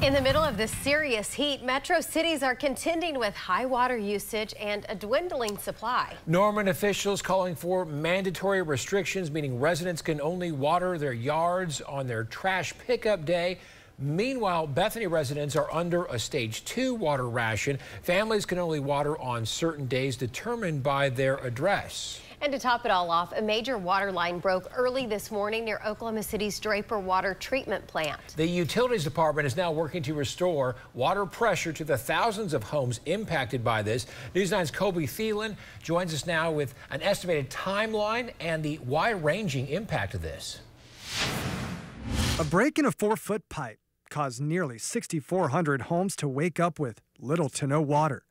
In the middle of this serious heat, metro cities are contending with high water usage and a dwindling supply. Norman officials calling for mandatory restrictions, meaning residents can only water their yards on their trash pickup day. Meanwhile, Bethany residents are under a stage two water ration. Families can only water on certain days determined by their address. And to top it all off, a major water line broke early this morning near Oklahoma City's Draper Water Treatment Plant. The Utilities Department is now working to restore water pressure to the thousands of homes impacted by this. News 9's Kobe Thielen joins us now with an estimated timeline and the wide-ranging impact of this. A break in a four-foot pipe caused nearly 6,400 homes to wake up with little to no water.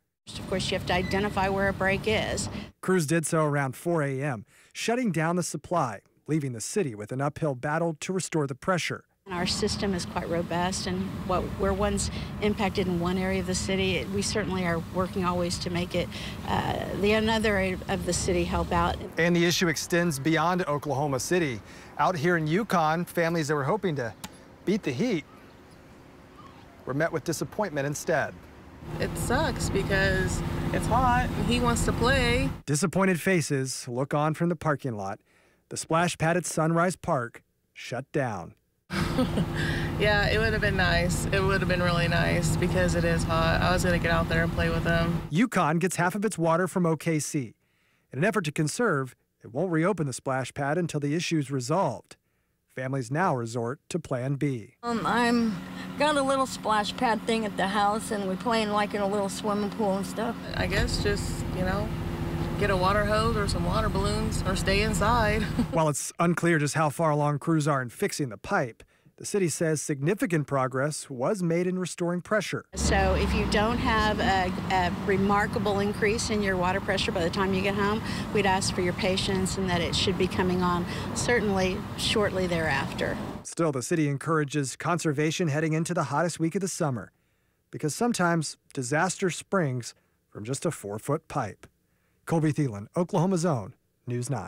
Of course, you have to identify where a break is. Crews did so around 4 a.m., shutting down the supply, leaving the city with an uphill battle to restore the pressure. Our system is quite robust, and what where one's impacted in one area of the city, we certainly are working always to make it uh, the another area of the city help out. And the issue extends beyond Oklahoma City. Out here in Yukon, families that were hoping to beat the heat were met with disappointment instead. It sucks because it's hot and he wants to play. Disappointed faces look on from the parking lot. The splash pad at Sunrise Park shut down. yeah, it would have been nice. It would have been really nice because it is hot. I was going to get out there and play with them. Yukon gets half of its water from OKC. In an effort to conserve, it won't reopen the splash pad until the issue is resolved. Families now resort to Plan B. Um, I'm got a little splash pad thing at the house, and we're playing like in a little swimming pool and stuff. I guess just you know, get a water hose or some water balloons, or stay inside. While it's unclear just how far along crews are in fixing the pipe, the city says significant progress was made in restoring pressure. So if you don't have a, a, remarkable increase in your water pressure by the time you get home, we'd ask for your patience and that it should be coming on certainly shortly thereafter. Still, the city encourages conservation heading into the hottest week of the summer because sometimes disaster springs from just a four-foot pipe. Colby Thielen, Oklahoma's Own, News 9.